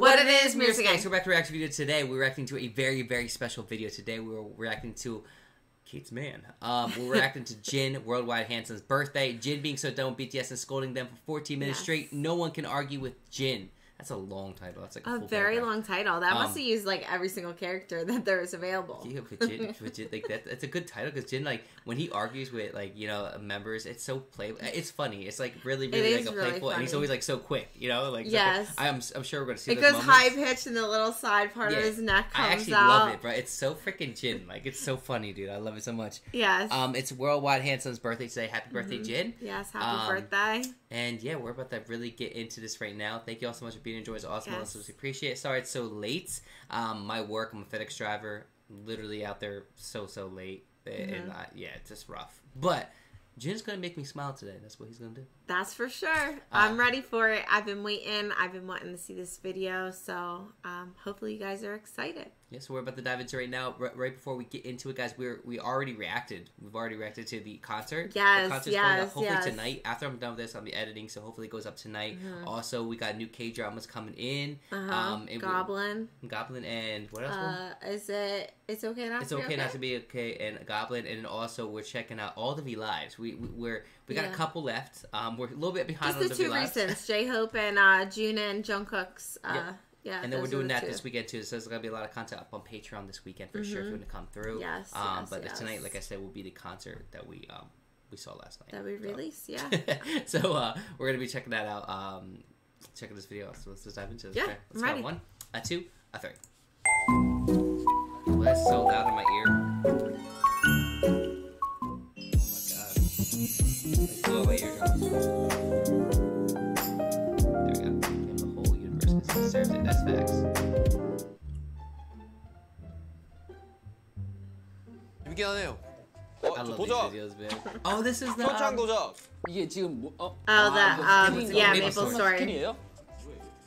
what it is, Gang. So we're back to reaction video today. We're reacting to a very, very special video today. We were reacting to Kate's man. Um, we're reacting to Jin Worldwide Handsome's birthday. Jin being so done with BTS and scolding them for 14 minutes Yes. straight. No one can argue with Jin. That's a long title. That's like a, A very paragraph. long title. That Um, must have used like every single character that there is available. Yeah, but Jin, but Jin, like that, that's a good title because Jin, like when he argues with like you know members, it's so play. It's funny. It's like really, really like a really playful, and he's always like so quick. You know, like Yes. quick. I'm, I'm sure we're gonna see. It goes moments. high pitched and the little side part Yeah. of his neck comes out. I actually out. love it, bro. It's so freaking Jin. Like it's so funny, dude. I love it so much. Yes. Um, it's Worldwide handsome's birthday today. Happy birthday, Mhm. Jin. yes. Happy um, birthday. And yeah, we're about to really get into this right now. Thank you all so much for being enjoying. It's awesome. Yes. Yes. appreciate it. Sorry it's so late. Um, my work, I'm a FedEx driver. Literally out there so so late, and Mhm. uh, yeah, it's just rough. But Jin's gonna make me smile today. That's what he's gonna do. That's for sure. Uh, I'm ready for it. I've been waiting. I've been wanting to see this video. So um, hopefully you guys are excited. Yeah, so we're about to dive into it right now. R- right before we get into it, guys, we're we already reacted. We've already reacted to the concert. Yes, the concert's going up yes, hopefully yes. tonight. After I'm done with this, I'll be editing, so hopefully it goes up tonight. Mhm. Also, we got new K dramas coming in. Uh-huh. Um, Goblin. Goblin and what else? Uh, is it? It's okay not it's to be okay, not to be okay, and Goblin, and also we're checking out all the V lives. We, we we're we got Yeah. a couple left. Um, we're a little bit behind Just the the, two recents, J Hope and uh, June and Jungkook's. Uh, Yeah. yeah. And then we're doing the that two. this weekend too. So there's gonna be a lot of content up on Patreon this weekend for sure if Mhm. you want to come through. Yes, Um, yes, but yes. tonight, like I said, will be the concert that we um we saw last night. that we So- Yeah. so uh, we're gonna be checking that out. Um, checking this video out. So let's just dive into this. Yeah, okay? Let's go. One, a two, a three. Well, that's so loud in my ear. Blow away eardrums. There we go. Give the whole universe it deserves it. That's facts. 재밌긴 하네요. 어, 저 도적. videos. Oh, this is the. 현창 Um, 도적. 이게 지금 뭐, 어? Oh, 아, that. 이거 Um, yeah, Maple. Story. 스킬이에요?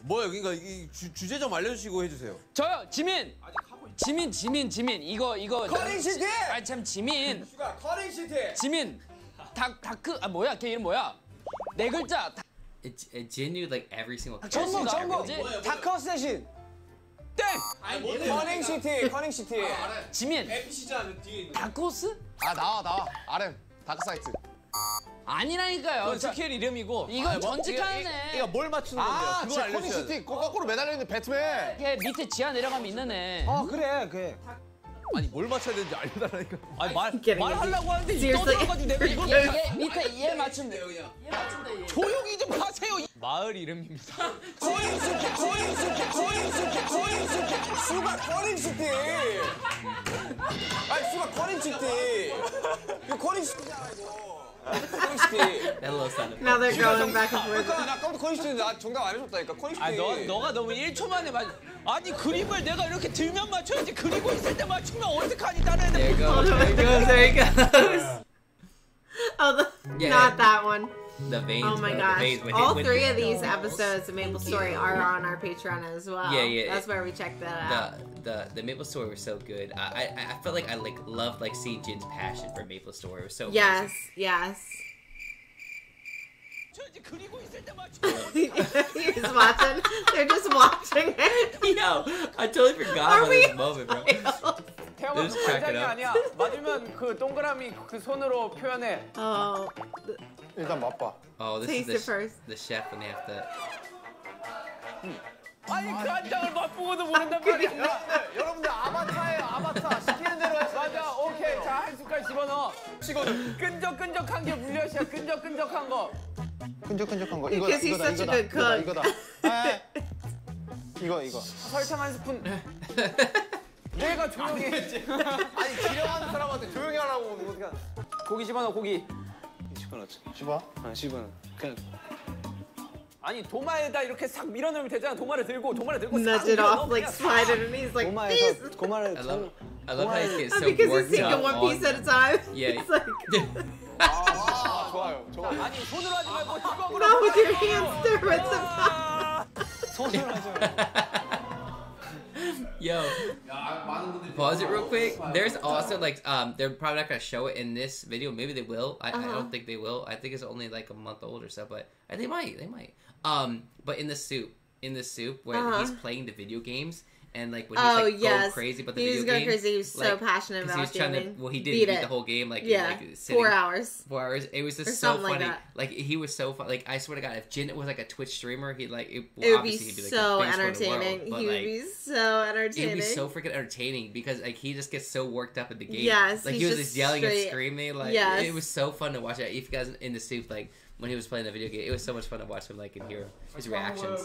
뭐예요? 그러니까 이 주, 주제 좀 알려주시고 해주세요. 저요 지민. 지민 지민 지민 이거 이거. 커닝 시티! 아참 지민 커닝 시티. 지민. 다 다크 아 뭐야 걔 이름 뭐야? 네 글자. 다- It, it Jin knew like every single. 전부. 뭐지? 다커 세신. 땡. 커닝 시티. 커닝 시티. 지민. NPC잖아 뒤에 있는. 다코스? 아 나와 나와 RM 다크사이트 아니라니까요. 저- 스킬 이름이고. 이건 전직하네. 이거 뭘 맞추는 건데요? 아, 진짜 알려주셔야 돼 커닝시티. 거꾸로 매달려 있는 배트맨 걔 밑에 지하 내려가면 있는 애. 아 그래 그래. 아니 뭘 맞춰야 되는지 알려달라니까. 아니 말. 말하려고 하는데 이거 Seriously. 떠들어가지고 내가 이거 얘, 얘 밑에 얘 맞추면 돼요 그냥. 얘 맞추면 돼. 얘. 조용히 좀 하세요. 마을 이름입니다. 시티. 커닝 시티. 슈가 커닝 시티. 아니 커닝 시티. 이거 시티잖아 이거. 커닝 시티. That little sound. Now they're going back and forth. 그러니까 나 아까부터 커닝 시티 나 정답 안 해줬다니까 커닝 시티. 아, 너, 너가 너무 1초 만에 맞 아니 그림을 내가 이렇게 들면 맞춰야지 그리고 있을 때 맞추면 어떡하니 다른 There 애들 it goes. There it goes. There it goes. Oh, the, Yeah. not that one. the veins. Oh my gosh! Veins, All three of these episodes of Maple Story you. are on our Patreon as well. Yeah, yeah. That's where we check that the, out. The the Maple Story was so good. I, I I felt like I like loved like seeing Jin's passion for Maple Story. It was so yes, amazing. yes. He's watching. They're just watching it. know I totally forgot Are about this moment, bro. 태영아 그 up. 아니야. 맞으면 그 동그라미 그 손으로 표현해. Oh, 일단 맛봐. Oh, this taste is the, first. the chef when they have to. 아니 그 한 장을 맛보고도 모른단 말이야. 여러분들 여러분들 아바타예요 아바타. 시키는 대로 해서 맞아 오케이. 자 한 숟갈 집어넣어. 지금 끈적끈적한 게 물엿이야. 끈적끈적한 거. 끈적끈적한 거. 이거다 Because he's 이거다 such a 이거다 good 이거다. 이거다. 에, 이거 이거. 설탕 한 스푼 내가 조용히 해 아니 지령하는 사람한테 조용히 하라고 어떻게 고기 집어넣어 고기 집어넣자. 집어 아 집어넣어. 그냥 아니 도마에다 이렇게 싹 밀어넣으면 되잖아 도마를 들고 도마를 들고 싹 nudge it 밀어넣어, off, like 그냥 slide it, and he's like, 고마에서 "Please." 고마를 I love I love how he's getting so because he's worked taking up one on- piece at a time. Yeah. It's like, 아 좋아요 좋아 아니 손으로 하지 말고 주걱으로 not with your hands, stir it some. 아, 손으로 하죠. Yo, pause it real quick. There's also like um, they're probably not gonna show it in this video. Maybe they will. I, I Uh-huh. don't think they will. I think it's only like a month old or so, but they might. They might. Um, but in the Soop, in the Soop when Uh-huh. he's playing the video games and like when he's Oh like yes, going crazy about the he was video going game. crazy. He was so passionate passionate 'cause about he was trying to. Well, he did Beat beat, the whole game like yeah, like sitting four hours. four hours. It was Or just so something like funny. that. Like, he was so fun. Like I swear to God, if Jin was like a Twitch streamer, he'd like it, well, It would be he'd be like so the biggest one in the world, entertaining. but, he would like, be so entertaining It entertaining. would be so freaking entertaining because like he just gets so worked up in the game. Yes, like he was just just yelling and screaming. Like Yes. it was so fun to watch. It. If you guys in the Soop, like when he was playing the video game, it was so much fun to watch him like and hear his reactions.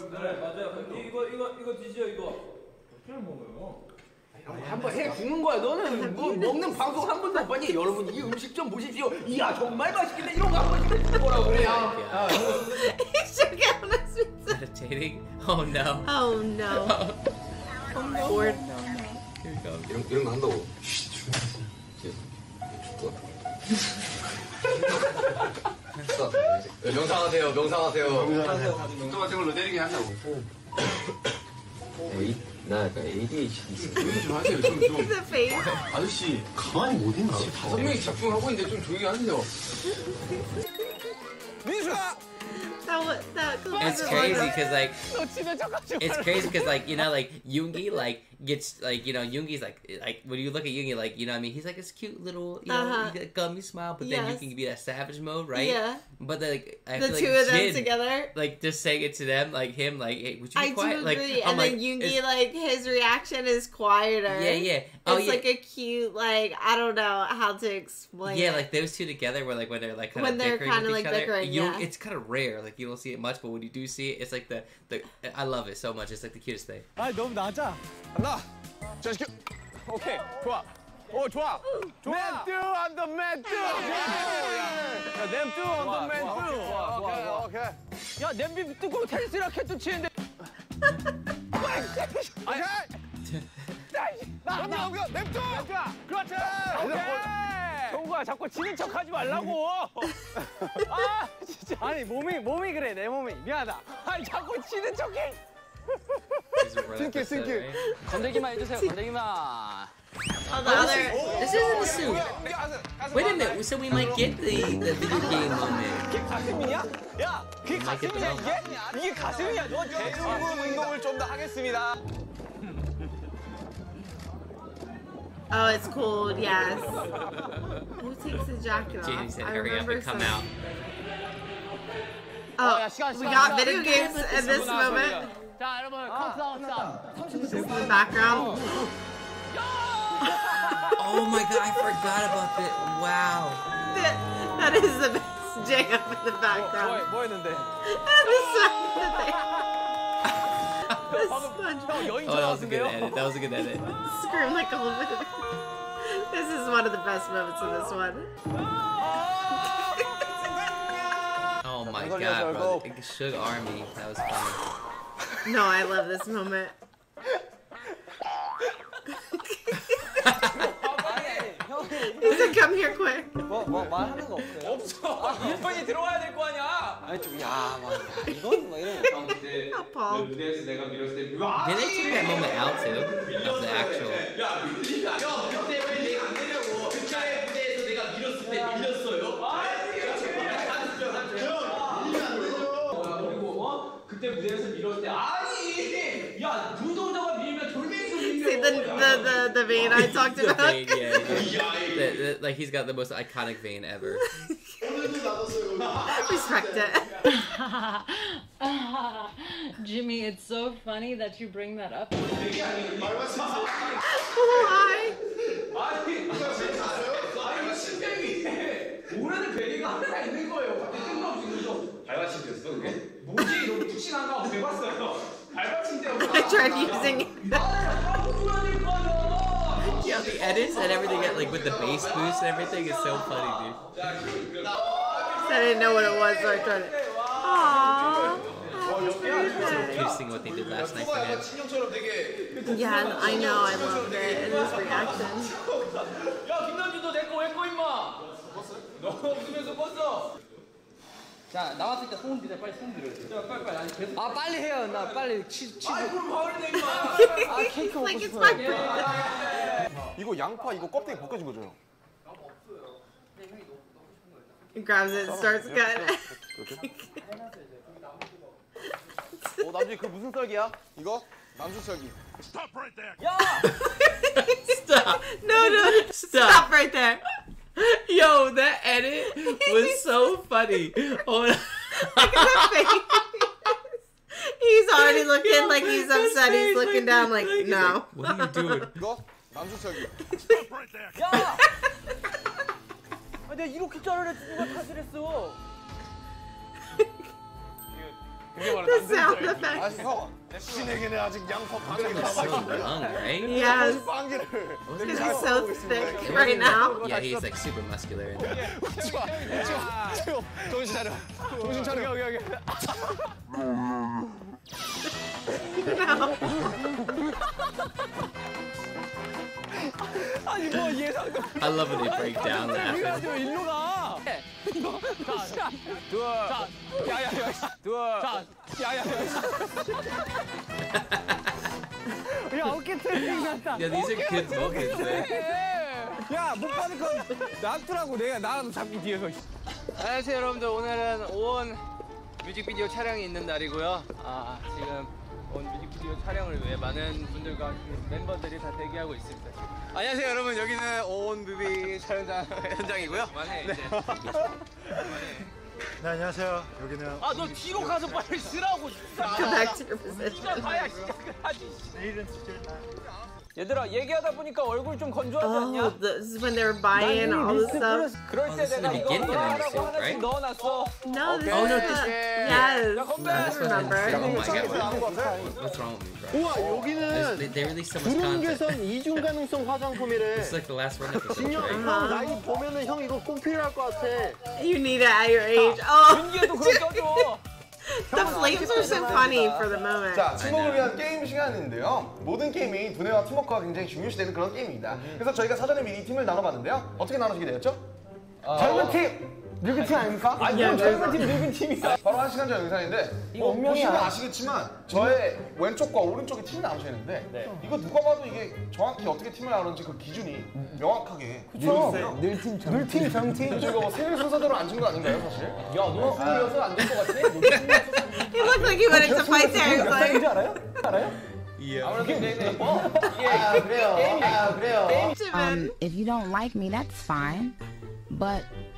한번 해 죽는 거야. 너는 뭐 먹는 방송 한 번도 못 봤니? 여러분 이 음식 좀 보십시오. 이야 정말 맛있겠네. 이런 거 한 번씩 해주는 거라고 그래요. he shook out his pizza. Meditating? Oh no! Oh no. Lord. Here we go. 이런, 이런 거 한다고. 죽을 네, 명상하세요, 명상하세요. 명상 같은 걸로 때리게 한다고. 에이, 나 약간 ADHD 있어. 좀 하세요, 좀, 좀. The face. 아저씨, 가만히 못 있나? 다섯 명이 집중하고 있는데 좀 조용히 하세요. 민수가 That was that. It's crazy because like it's crazy because like you know like Yoongi like gets like you know Yoongi's like like when you look at Yoongi like you know what I mean he's like this cute little you know Uh-huh. he got gummy smile but then you can be that savage mode right Yeah. but then, like I The feel two like of them Jin, together. like just saying it to them like him like hey would you be I quiet do like agree. I'm and like then Yoongi, like his reaction is quieter. yeah yeah oh it's yeah like a cute, like I don't know how to explain. yeah it. like those two together where like when they're like kind When of they're bickering kinda, with each like, other bickering, you yeah. it's kind of rare like you don't see it much but when you do see it it's like the the I love it so much it's like the cutest thing 간다. 자 시켜. 오케이 좋아. 오 좋아. 좋아. 맨뚜 the 맨뚜. 야, 냄뚜 the 맨뚜. 좋아, 좋아, 오케이. 오케이. 야 냄비 뜨고 테니스 라켓도 치는데. 오케이. 나, 나, 나, 냄뚜. 그렇지. 오케이. 정구야 자꾸 치는 척 하지 말라고. 아 진짜. 아니 몸이 몸이 그래 내 몸이 미안하다. 아니 자꾸 치는 척해. This is where, like, Thank you, the set, thank you. right? 건들기만 해주세요. 건들기만. Oh, the other. This isn't the suit. Wait a minute. So we might get the, the video game moment. 그게 가슴이냐? 야, 그게 might get 가슴이냐 the 이게? 이게 가슴이야. 너 대충 운동을 좀 더 하겠습니다. Oh, it's cold. Yes. Who takes the jacket off? Jamie said, I "Hurry up remember and come some- out." Oh, 야, 시간, we 시간, got 시간. video games in this moment. 자, 여러분, 컵싸, 컵싸. This is the background. Oh my god, I forgot about that. Wow. That is the best jam in the background. 뭐 했는데? And the sound that they The sponge Oh, that was a good edit. That was a good edit. scream like a little bit. This is one of the best moments of this one. Oh my Go, go, god, go, bro. go. The Suge Army. That was funny. No, I love this moment. He said, "Come here quick." 뭐뭐 말하는 거 없어요? 없어. 형이 들어와야 될 거 아니야. 아니 좀 야, 막 야, 이건 막 이런 거. Paul. Did they take that moment out too? Of the actual. 그 vein I talked about. Vein, yeah, the, the, like he's got the most iconic vein ever. Respect it. Jimmy, it's so funny that you bring that up. Why? I tried using the edits and everything, like with the bass boost and everything, is so funny, I didn't know what it was, so I tried it. Aww. dude. Interesting what they did last night for him. 친형처럼 되게 Yeah, I know. I loved it. And his reaction. 야 김남준도 내거 왜꺼 임마? 너 없으면서 껐어. 자 나왔을 때 소문 들여 빨리 소문 들여. 야 빨리 빨리 아니 계속. 아 빨리 해요. 나 빨리 치 치. 아이 그럼 바로 내 임마. 아 케이크 먹고 Like it's 싶어요. my birthday. 이거 양파 이거 껍데기 벗겨진 거죠? He grabs it and starts cutting. 어 남준이 그 무슨 썰기야? 이거? 남준 썰기. Stop. No, no, Stop. stop right there. Yo, that edit was so funny. Hold on. Look at the face. He's already looking like he's upset. He's looking down like, no. What are you doing? 썰기. 야! 아, 내가 이렇게 자르래 누가 탓을 그게 바로 sound effect. 아직 형. 신에게는 아직 양파 반개 So 남아있습니다. young, right? Yes. 반 개를. Because he's so thick right now. Yeah, he's like super muscular. 좋아. 좋아. 좋아. 정신 차려. 정신 차려. 여기 여기. 아니 뭐 예상도 I love when they break down laughing. 그래가지고 일로 가. 이거 자, 둘. 자, 야야야, 둘. 자, 야야야. 야 어깨 트레이닝 났다. Yeah, these are good moments, man. 야, 못 받을 건 놔두라고 내가 나라도 잡기 뒤에서. 안녕하세요 여러분들 오늘은 온 뮤직비디오 촬영이 있는 날이고요 아 지금 온 뮤직비디오 촬영을 위해 많은 분들과 멤버들이 다 대기하고 있습니다. 안녕하세요 여러분. 여기는 온 뮤비 촬영장 현장이고요. 만해 이제 네 안녕하세요. 여기는 아 너 뒤로 가서 빨리 쓰라고. Back to your position. 가야 시작을 하지. 얘들아 얘기하다 보니까 얼굴 좀 건조하지 Oh, 않냐? this is when they were buying all this stuff. 그럴 Oh, 때 this is 내가 the 이거 beginning of the 하라고 episode, 하나씩 right? No, 넣어놨어. this Oh, no, is this- the, yes. 야 건배. I remember. Oh my god. What's wrong with me, bro? 우와 There's- 여기는 They, they released so much content. 구릉개선 이중 가능성 화장품이래. It's like the last one episode. 진영 right? 형 나이 보면은 형 이거 꼭 필요할 것 같아. You need it at your age. Oh, 윤기에도 그럼 껴줘. the flames are so funny for the moment. 자, 팀워크를 위한 게임 시간인데요. 모든 게임이 두뇌와 팀워크가 굉장히 중요시되는 그런 게임입니다. 그래서 저희가 사전에 미리 팀을 나눠봤는데요. 어떻게 나누시게 되었죠? 젊은 팀! 늙은 팀 아닙니까? 아니, 뭐 젊은 팀, 늙은 팀이야. 바로 한 시간 전 영상인데, 뭐 보시면 아시겠지만, 저의 왼쪽과 오른쪽에 팀이 나눠져 있는데, 이거 누가 봐도 이게 정확히 어떻게 팀을 나누는지 그 기준이 명확하게 그쵸? 늘팀. 늘팀, 젊팀. 저희가 뭐 생일 순서대로 앉은 거 아닌가요, 사실? 야, 너 스물여섯 안될 것 같아? He looked like he wanted to fight there. He's like, 알아요? 알아요? Yeah. 아, 그래요. 아, 그래요. Um, if you don't like me, that's fine. But,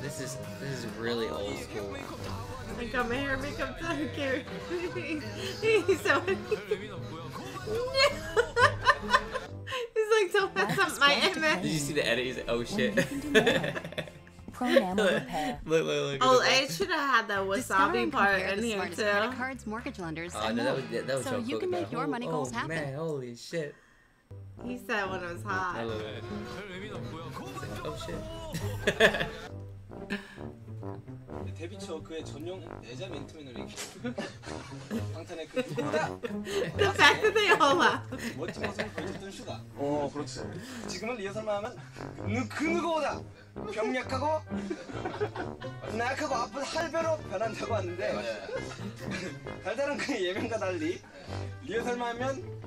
This is this is really old school. I got my hair and makeup done. Gary. He's so. He's like, don't mess up my image. Did you see the edit? He's like, oh shit. Pronoun look, repair. look, look. Oh, look I should have had the Discover wasabi and part compare in the here smartest credit cards, mortgage lenders, Oh, and no, that more. was, that was so so you can make your money goals oh, happen. man, holy shit. He said when it was I hot. love it. Oh shit. 데뷔 초 그의 전용 내자 멘트맨을 얘기해 방탄의 그 The fact that they all laugh. 멋진 모습을 보여줬던 슈가 어, 그렇지. 지금은 리허설만 하면 느- 그 누구보다 병약하고 나약하고 아픈 할배로 변한다고 하는데 달달한 그의 예명과 달리 리허설만 하면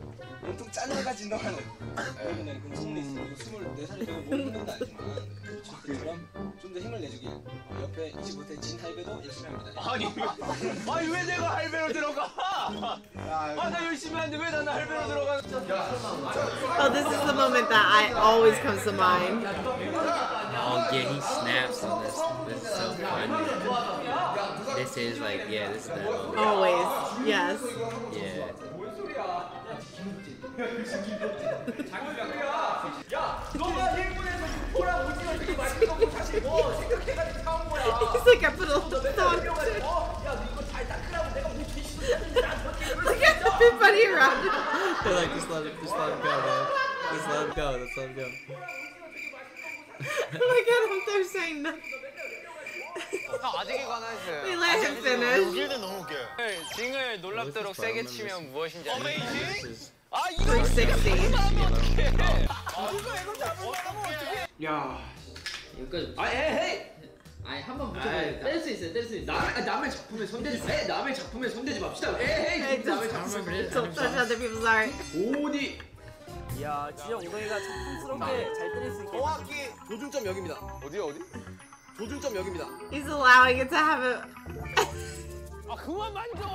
온통 잘려가 진동하는 여러분 나는 그 승리 있어 이거 24살이 되고 몸 힘든 아니지만 저처럼 좀 더 힘을 내주길 옆에 25세 진 할배도 열심히 합니다 아니 왜, 아니 왜 내가 할배로 들어가? 아 나 열심히 하는데 왜 나는 할배로 들어가? Oh, this is the moment that I always comes to mind. Oh yeah, he snaps on this. This is so funny. This is like, yeah, this is the moment. Always. Yes. Yeah. 너가 일본에서 보라 오징어 되게 많이 먹고 사실 뭐 생각해가지고 사온 거야. He's like, I put a little salt. 야 이거 잘 닦으라고 내가 뭐 Look at everybody around. They're like, just let him, just let him go, man. Just let him go. Let's let him go. Look at him. They're saying nothing. 아직에 관하세요 They let him finish. 여기는 너무 웃겨. 징을 놀랍도록 세게 치면 무엇인지 알 아요? This is 아 이거 360. 야. 여기까지. 아, 에이, 아니 한번 아이, 뗄수 있어요. 뗄 수 있어요. 남, 아, 남의 작품에 손대지, 에이, 남의 작품에 손대지 맙시다. 에이, Hey, 남의 just 작품에 don't touch other people's art. 어디? 이야 진짜 엉덩이가 작품스럽게 잘 때릴 수 있게 정확히 조준점 여기입니다 어디야 어디? 조준점 여기입니다 He's allowing it to have a. 아 그만 만져.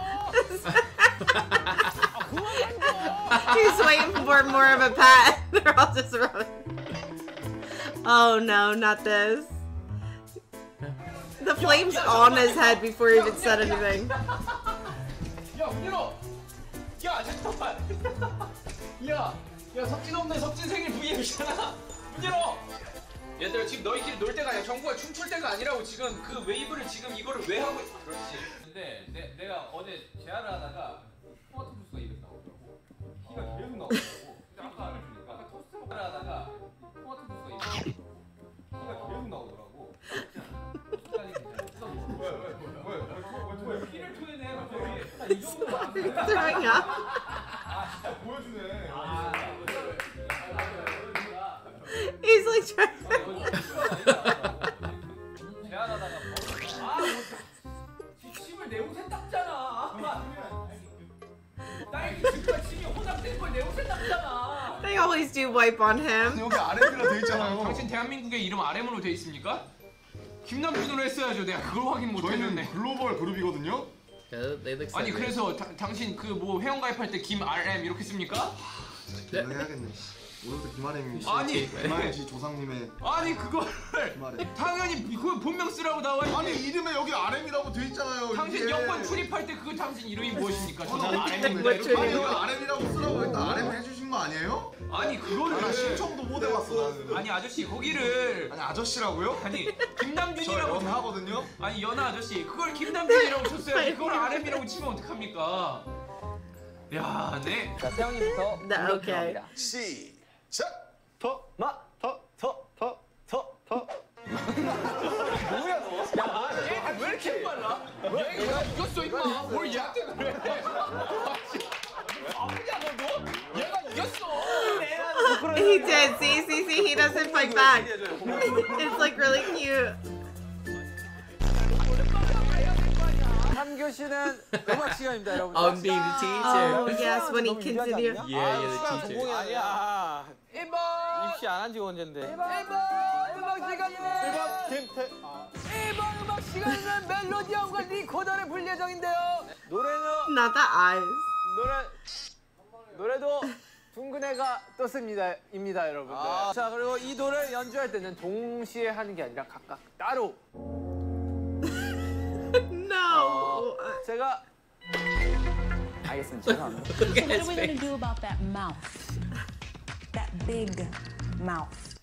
He's waiting for more of a pat. They're all just rubbing. Oh no, not this. The flame's on his head before he even said anything. 야, 잠깐만! 야, 야, 석진 없네, 석진 생일 VM이잖아! 문 열어! 얘들아, 지금 너희끼리 놀 때가 아니야. 정부가 춤출 때가 아니라고 지금 그 웨이브를 지금 이거를 왜 하고 있어? 그렇지. 근데 내, 내가 어제 제안을 하다가 피가 계속 나오더라고. 근데 아까. 아까 토스트 먹으러 하다가 토마토 주스가 입에 나오더라고. 피가 계속 나오더라고. 왜, 왜, 왜, 왜, 왜, 왜, 피를 토해내, 갑자기. 이 정도면 안 돼. Throwing up. 아, 진짜 보여주네. He's like trying. Always do wipe on him. 여기 RM이라 돼 있잖아요. 당신 대한민국의 이름 RM으로 돼 있습니까? 김남준으로 했어야죠. 내가 그걸 확인 못 했는데. 글로벌 그룹이거든요. Look so 아니. 그래서 다- 당신 그 뭐 회원 가입할 때 김 RM 이렇게 씁니까? 내가 해야겠네. 오늘부터 김아림 씨 아니! 김아림 씨 조상님의 아니 그걸 말해. 당연히 그걸 본명 쓰라고 나와 있는 아니 이름에 여기 RM이라고 돼 있잖아요. 당신 이게. 여권 출입할 때 그거 당신 이름이 무엇입니까? 저는 저는 RM인데 이렇게 아니 이거 RM이라고 쓰라고 했다 RM 해주신 거 아니에요? 아니 그거를 아, 나 신청도 못 해봤어. 나는. 아니 아저씨 거기를 아니 아저씨라고요? 아니 김남준이라고 연하거든요. 아니 연아 아저씨 그걸 김남준이라고 쳤어요. 그걸 RM이라고 치면 어떡합니까? 야, 네. 자, 태영님부터 네, 나 오케이. 시. 작. 더마더더더더 뭐야 너? 야, 얘왜 이렇게 빨라? 얘가 이겼어 임마. 뭘 얘한테 그래? 아프냐 너 너? 얘가 이겼어. He did. See, see, see. He doesn't fight back. It's like really cute. 3교시는 음악 시간입니다 여러분들 I'm being the teacher. Oh yes, when he continued. Yeah, yeah, the teacher. 아니야 1번. 입시 안 한 지 언젠데 1번 음악 시간이네. 1번 김태. 1번 음악 시간에는 멜로디언과 리코더를 불 예정인데요 노래는 the eyes. 노래 노래도 둥근 애가 떴습니다 입니다 여러분들 자 그리고 이 노래를 연주할 때는 동시에 하는 게 아니라 각각 따로 No. 제가 알겠습니다 죄송합니다 What are we gonna do about that mouth? That big mouth.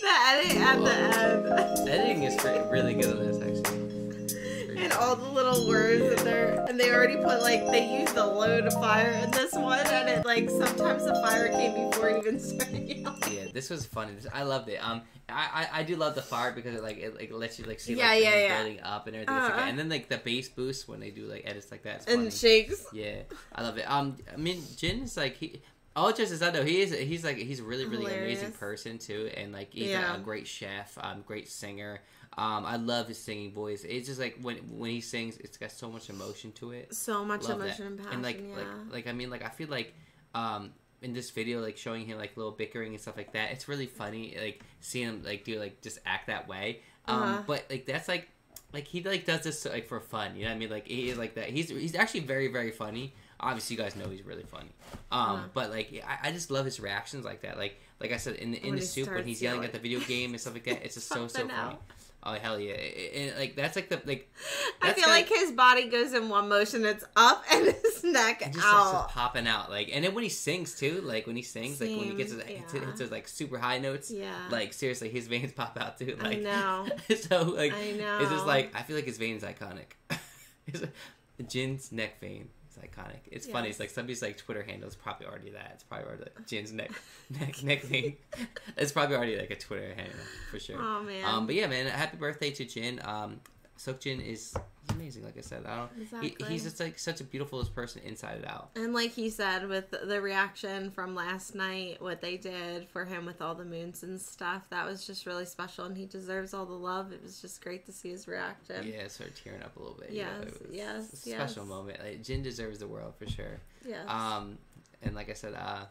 The edit at the end. Editing is really good on this actually. And all the little words in there. And they already put like they used a load of fire in this one and it like sometimes the fire came before even started. Yeah, this was funny. This, I loved it. Um, I, I I do love the fire because it like it like lets you like see Yeah, like yeah, things yeah. building up and everything. Uh-huh. that. and then like the bass boost when they do like edits like that. And funny. shakes. Yeah, I love it. Um, I mean, Jin is like he. All just aside though, he is he's like he's a really really amazing person too, and like he's Yeah. a, a great chef, um, great singer. Um, I love his singing voice. It's just like when when he sings, it's got so much emotion to it. So much Love emotion that. and passion. And like yeah. like like I mean like I feel like um in this video like showing him like little bickering and stuff like that. It's really funny like seeing him like do like just act that way. Um Uh-huh. but like that's like like he like does this like for fun. You know what I mean? Like he is like that. He's he's actually very very funny. Obviously, you guys know he's really funny. Um, Uh-huh. but like I, I just love his reactions like that. Like like I said in the in When the he soup when he's yelling yelling. at the video game and stuff like that. It's just so so funny. out. Oh hell yeah! And like that's like the like. I feel like his body goes in one motion, it's up and his neck just out. popping out like and then when he sings too like when he sings like when he gets his, Same, hits, hits his like super high notes Yeah. like seriously his veins pop out too I like know. so like I know. it's just like i feel like his vein's iconic jin's neck vein iconic. It's funny it's like somebody's like twitter handle is probably already that. It's probably already like jin's neck neck it's probably already like a twitter handle for sure. Oh man. um but yeah man happy birthday to jin um Seokjin is amazing. Like I said, I don't. He, Exactly. he's just like such a beautiful person inside and out. And like he said, with the reaction from last night, what they did for him with all the moons and stuff, that was just really special, and he deserves all the love. It was just great to see his reaction. Yeah, it started tearing up a little bit. you know, Yes, it was yes, a special yes. moment. Like Jin deserves the world for sure. Yes. Um, and like I said, uh,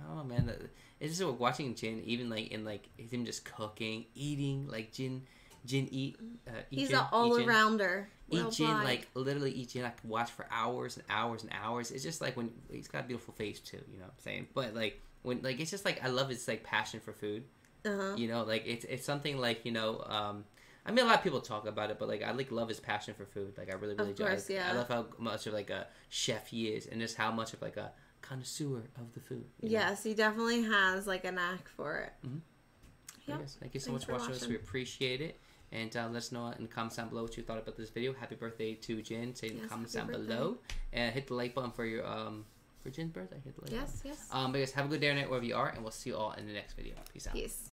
I don't know, man. It's just watching Jin, even like in like him just cooking, eating, like Jin, Jin eat. Uh, He's an all eat Jin. arounder. Eat Jin, worldwide. like literally eat Jin. I could watch for hours and hours and hours. It's just like when he's got a beautiful face too. You know what I'm saying? But like when like it's just like I love his like passion for food. Uh-huh. You know, like it's it's something like you know. um I mean, a lot of people talk about it, but like I like love his passion for food. Like I really, really Of do. course, I, yeah. I love how much of like a chef he is, and just how much of like a connoisseur of the food. you know? Yes, he definitely has like a knack for it. Mhm. Yep. Yes, thank you so Thanks much for watching us. We appreciate it. And uh, let us know in the comments down below what you thought about this video. Happy birthday to Jin. Say in the comments down birthday. below. And hit the like button for your um for Jin's birthday. Hit the like Yes, button. yes. Um, but guys, have a good day or night wherever you are, and we'll see you all in the next video. Peace out. Peace.